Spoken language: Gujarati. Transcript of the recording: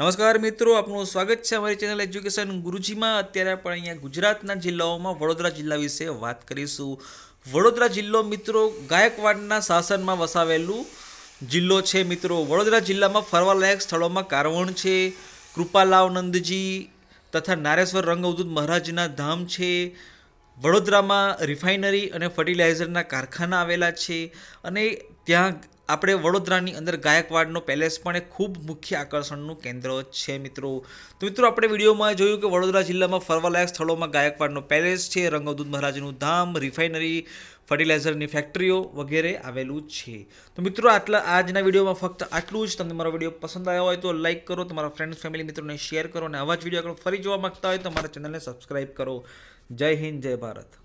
નમસ્કાર મિત્રો, આપનું સ્વાગત છે અમારી ચેનલ એજ્યુકેશન ગુરુજીમાં. અત્યારે આપણે અહીંયા ગુજરાતના જિલ્લાઓમાં વડોદરા જિલ્લા વિશે વાત કરીશું. વડોદરા જિલ્લો મિત્રો, ગાયકવાડના શાસનમાં વસાવેલું જિલ્લો છે મિત્રો. વડોદરા જિલ્લામાં ફરવાલાયક સ્થળોમાં કારવણ છે, કૃપાલાવ નંદજી તથા નારેશ્વર રંગઅવધૂત મહારાજના ધામ છે. વડોદરામાં રિફાઇનરી અને ફર્ટિલાઇઝરના કારખાના આવેલા છે અને ત્યાં આપણે વડોદરાની અંદર ગાયકવાડનો પેલેસ પણ એક ખૂબ મુખ્ય આકર્ષણનું કેન્દ્ર છે મિત્રો. તો મિત્રો, આપણે વિડીયોમાં જોયું કે વડોદરા જિલ્લામાં ફરવાલાયક સ્થળોમાં ગાયકવાડનો પેલેસ છે રંગવદૂત મહારાજનું ધામ, રિફાઇનરી, ફર્ટિલાઇઝરની ફેક્ટરીઓ વગેરે આવેલું છે. તો મિત્રો, આટલા આજના વિડીયોમાં ફક્ત આટલું જ. તમને મારો વીડિયો પસંદ આવ્યો હોય તો લાઇક કરો, તમારા ફ્રેન્ડ્સ ફેમિલી મિત્રોને શેર કરો અને આવા જ વીડિયો આગળ ફરી જોવા માંગતા હોય તો મારા ચેનલને સબસ્ક્રાઈબ કરો. જય હિન્દ, જય ભારત.